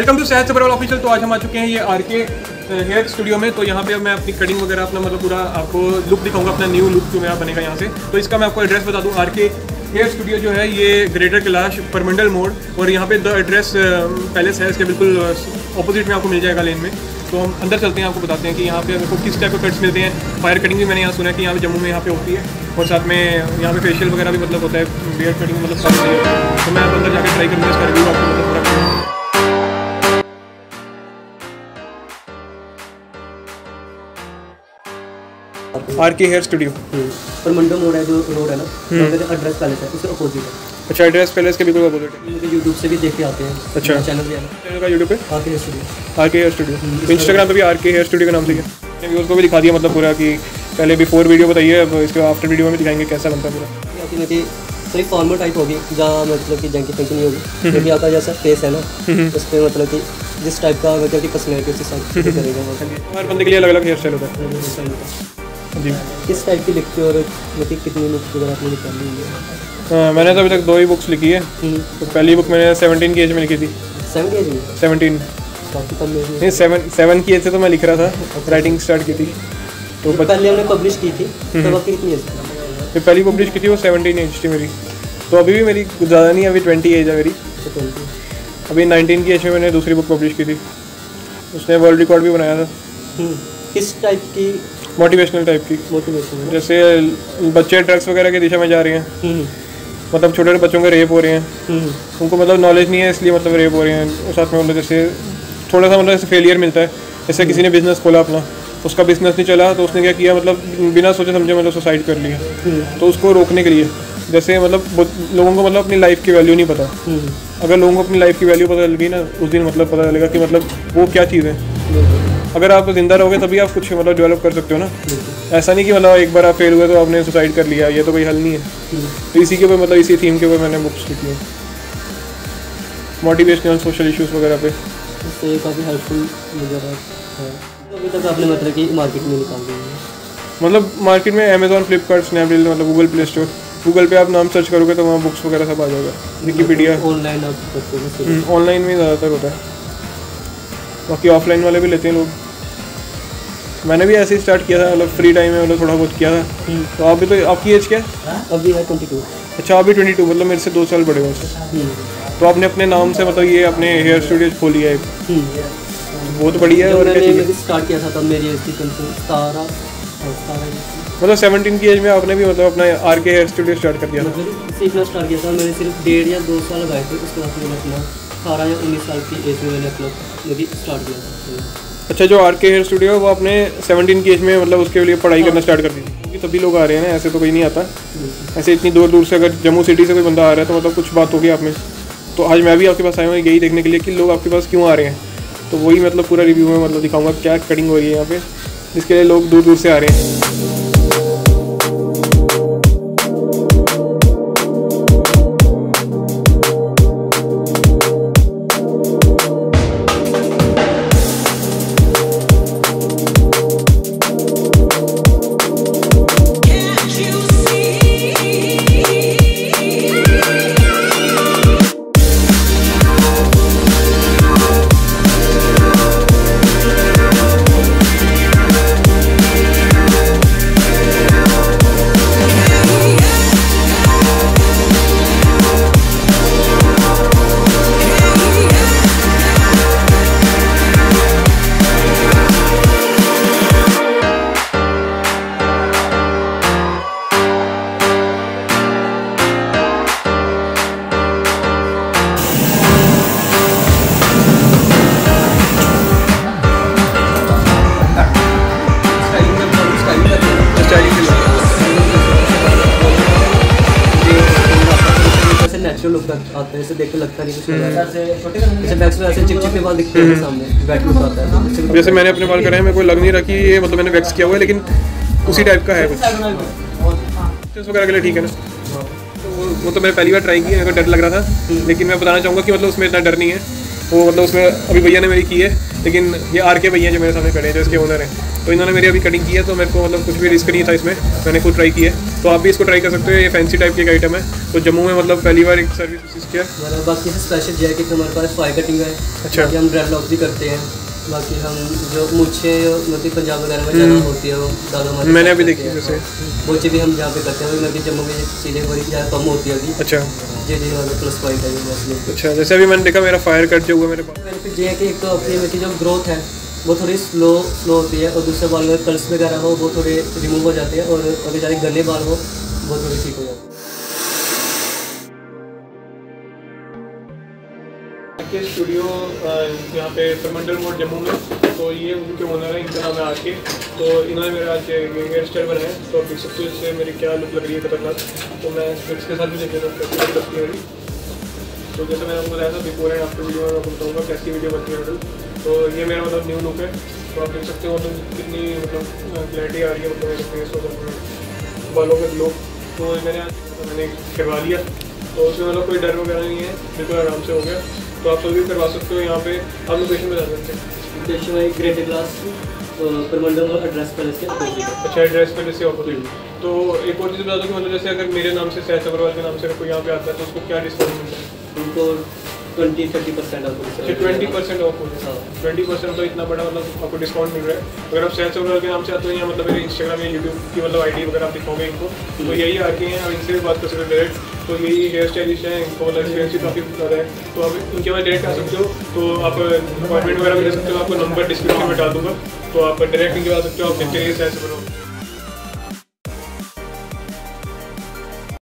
Welcome to सहज Sabharwal official. तो आज हम आ चुके हैं ये आर के हेयर स्टूडियो में। तो यहाँ पे मैं अपनी कटिंग वगैरह अपना मतलब पूरा आपको लुक दिखाऊँगा, अपना न्यू लुक जो मेरा बनेगा यहाँ से। तो इसका मैं आपको एड्रेस बता दूँ। आर के हेयर स्टूडियो जो है, ये ग्रेटर कैलाश परमंडल मोड़। और यहाँ पे द एड्रेस पैलेस है, इसके बिल्कुल अपोजिट में आपको मिल जाएगा लेन में। तो हम अंदर चलते हैं, आपको बताते हैं कि यहाँ पे आपको किस टाइप के कट्स मिलते हैं। फायर कटिंग भी मैंने यहाँ सुना है कि यहाँ पे जम्मू में यहाँ पे होती है। और साथ में यहाँ पे फेशियल वगैरह भी मतलब होता है बियर्ड कटिंग मतलब सब तो मैं अंदर जाकर ट्राई करूँगा इसका रिव्यू आपको मतलब आर के हेयर स्टूडियो पर मंडो मोड़ है जो रोड है ना एड्रेस पैलेस है उसके अपोजिट है। अच्छा एड्रेस पैलेस के बिल्कुल अपोजिट है। मुझे यूट्यूब से भी देख के आते हैं। अच्छा। चैनल भी है ना। चैनल का यूट्यूब पे? आके studio R K hair studio Instagram पे भी आर के हेयर स्टूडियो का नाम से है व्यूअर्स को भी दिखा दिया मतलब पूरा कि पहले बिफोर वीडियो बताइए अब इसके आफ्टर वीडियो में दिखाएँगे कैसा बनता है पूरा। सही फॉर्मल टाइप होगी जहाँ मतलब कि जंकी फंकी नहीं होगी। क्योंकि आपका जैसा फेस है ना उस पर मतलब कि जिस टाइप का मतलब कि पर्सनैलिटी उस हिसाब से करेगा हर बंदे के लिए अलग अलग हेयर स्टाइल होता है। जी। किस टाइप की लिखते हो और मतलब कितनी बुक्स वगैरह आपने निकाली हुई है? हाँ, मैंने तो अभी तक दो ही बुक्स लिखी है। तो पहली बुक मैंने सेवनटीन की एज में लिखी थी। सेवन एज में? सेवनटीन नहीं सेवन सेवन की एज से तो मैं लिख रहा था। राइटिंग स्टार्ट की थी। तो पहले हमने पब्लिश की थी। तब आपकी कितनी एज थी? पहली पब्लिश की थी वो सेवनटीन एज थी मेरी। तो अभी भी मेरी ज़्यादा नहीं अभी ट्वेंटी एज है मेरी। तो अभी नाइनटीन की एज में मैंने दूसरी बुक पब्लिश की थी। उसने वर्ल्ड रिकॉर्ड भी बनाया था। किस टाइप की मोटिवेशनल टाइप की। मोटिवेशन है जैसे बच्चे ड्रग्स वगैरह की दिशा में जा रहे हैं। हम्म, मतलब छोटे छोटे बच्चों के रेप हो रहे हैं। हम्म, उनको मतलब नॉलेज नहीं है इसलिए मतलब रेप हो रहे हैं। और साथ में मतलब जैसे थोड़ा सा मतलब जैसे फेलियर मिलता है। जैसे किसी ने बिज़नेस खोला अपना उसका बिज़नेस नहीं चला तो उसने क्या किया मतलब बिना सोचे समझे मतलब सुसाइड कर लिया। हम्म, तो उसको रोकने के लिए। जैसे मतलब लोगों को मतलब अपनी लाइफ की वैल्यू नहीं पता। हम्म, अगर लोगों को अपनी लाइफ की वैल्यू पता चल गई ना उस दिन मतलब पता चलेगा कि मतलब वो क्या चीज़ है। अगर आप ज़िंदा रहोगे तभी आप कुछ मतलब डेवलप कर सकते हो ना। ऐसा नहीं कि मतलब एक बार आप फेल हुए तो आपने सुसाइड कर लिया ये तो कोई हल नहीं है। हम्म, तो इसी के ऊपर मतलब इसी थीम के ऊपर मैंने बुक्स लिखी हैं। मोटिवेशनल सोशल इश्यूज़ वगैरह पे। इससे काफ़ी हेल्पफुल है। तो अभी तक आपने मतलब कि मार्केट में निकाल दी मतलब मार्केट में अमेजोन फ्लिपकार्ट स्नैपडील मतलब Google Play Store Google Pay आप नाम सर्च करोगे तो वहाँ बुक्स वगैरह सब आ जाएगा। विकीपीडिया ऑनलाइन आप ऑनलाइन में ज़्यादातर होता है। बाकी ऑफलाइन वाले भी लेते हैं लोग। मैंने भी ऐसे ही स्टार्ट किया था मतलब फ्री टाइम में मतलब थोड़ा बहुत किया था। हम्म। तो आप भी तो आपकी एज क्या है? अभी है ट्वेंटी टू अच्छा अभी ट्वेंटी टू मतलब मेरे से दो साल बड़े हो। उससे तो आपने अपने नाम से मतलब ये अपने हेयर स्टूडियो खोली है। बहुत बढ़िया है और क्या मैंने स्टार्ट किया था तब मेरी एज थी कम से सतारह हाँ। मतलब सेवनटीन की एज में आपने भी मतलब अपना are K hair studio start कर दिया था। मतलब सीखना स्टार्ट किया था। मैंने सिर्फ़ डेढ़ या दो साल लगाए थे उसके बाद मैंने अपना अठारह या उन्नीस साल की एज में मैंने अपना मतलब स्टार्ट किया अच्छा जो आर के हेयर स्टूडियो है वो आपने सेवनटीन की एज में मतलब उसके लिए पढ़ाई करना स्टार्ट कर दी थी। क्योंकि सभी लोग आ रहे हैं ना ऐसे तो कोई नहीं आता। ऐसे इतनी दूर दूर से अगर जम्मू सिटी से कोई बंदा आ रहा है तो मतलब कुछ बात होगी आप में। तो आज मैं भी आपके पास आया हूँ यही देखने के लिए कि लोग आपके पास क्यों आ रहे हैं। तो वही मतलब पूरा रिव्यू में मतलब दिखाऊँगा क्या कटिंग हो रही है यहाँ पे जिसके लिए लोग दूर दूर से आ रहे हैं। नेचुरल आता है इसे देख के लगता नहीं कुछ जैसे बैक्स में ऐसे चिपचिपे बाल दिखते हैं सामने आता है। जैसे मैंने अपने बाल कराए हैं मेरे को लग नहीं रहा कि ये मतलब मैंने वैक्स किया हुआ है लेकिन उसी टाइप का है कुछ। वगैरह के लिए ठीक है ना? तो वो तो मैंने पहली बार ट्राई की है मेरे को डर लग रहा था लेकिन मैं बताना चाहूँगा कि मतलब उसमें इतना डर नहीं है। वो मतलब उसमें अभी भैया ने मेरी की है। लेकिन ये आर के भैया जो मेरे सामने खड़े हैं जो इसके ओनर हैं तो इन्होंने मेरी अभी कटिंग की है तो मेरे को मतलब कुछ भी रिस्क नहीं था इसमें। मैंने खुद ट्राई किया है। तो आप भी इसको ट्राई कर सकते हो ये फैंसी टाइप की एक आइटम है। तो जम्मू में मतलब पहली बार एक सर्विस किया। हमारा बाकी स्पेशल जैकेट है कि हमारे पास फाई कटिंग है अच्छा। हम ड्रेड लॉक भी करते हैं। बाकी हम जो मुझे मतलब पंजाब वगैरह में जाना होती है वो दादा हमारे हम्म। मैंने अभी देखी। जैसे बोचे भी हम यहाँ पे करते हैं मतलब जम्मू में चीज़ें बड़ी ज़्यादा कम होती है अभी। अच्छा। जी जी हमारा प्लस पॉइंट है अच्छा जैसे अभी मैंने देखा मेरा फायर कट जो हुआ मेरे पास। बेनिफिट ये है कि एक तो अपनी मतलब जो ग्रोथ है वो थोड़ी स्लो स्लो होती है और दूसरे बाल में कर्ल्स वगैरह हो वो थोड़े रिमूव हो जाते हैं और अगर ज़्यादा गले बाल हो वो थोड़े ठीक हो जाते हैं। के स्टूडियो यहाँ पे परमंडल मोड जम्मू में। तो ये उनके ओनर है, इनका नाम है आर के तो इन्होंने मेरा आज हेयर स्टाइल बनाया तो आप देख सकते हो इससे मेरी क्या लुक लग रही है खतरनाक। तो मैं स्पेक्स के साथ भी देख लेता हूँ लुक लगती है तो जैसे मैंने आपको बताया था बिफोर एंड आफ्टर वीडियो में बताऊँगा कैसी वीडियो बनती है मतलब तो ये मेरा मतलब न्यू लुक है। तो आप देख सकते हो मतलब कितनी मतलब क्लैरिटी आ रही है मतलब फेस अपने बालों का ग्लो तो मैंने मैंने करवा लिया। तो उसमें मतलब कोई डर वगैरह नहीं है। बिल्कुल आराम से हो गया। तो आप सभी करवा सकते हो यहाँ पे आप लोकेशन बता सकते हैं। लोकेशन है ग्रेट क्लास परमंडल और एड्रेस पैलेस के अपोजिट अच्छा एड्रेस पैलेस जैसे अपोजिट तो एक और चीज़ बता दो कि मतलब जैसे अगर मेरे नाम से सैस अग्रवाल के नाम से अगर कोई यहाँ पे आता है तो उसको क्या डिस्काउंट मिलता है? उनको ट्वेंटी थर्टी परसेंट आपको twenty percent off. Twenty percent तो इतना बड़ा मतलब आपको डिस्काउंट मिल रहा है। अगर आप सैस अग्रवाल के नाम से आते हो या मतलब मेरे इंस्टाग्राम या यूट्यूब की मतलब आईडी वगैरह आप दिखाओगे इनको तो यही आके हैं आप इनसे भी बात कर सकते हो डायरेक्ट तो यही हेयर स्टाइलिश है इनको मतलब एक्सपीरियंस भी काफ़ी ज़्यादा है। तो आप इनके बाद डायरेक्ट आ सकते हो तो आप अपॉइंटमेंट वगैरह भी ले सकते हो आपको नंबर डिस्क्रिप्शन में डाल दूँगा। तो आप डायरेक्ट इनके आ सकते हो आप देखते रहिए सैस अग्रवाल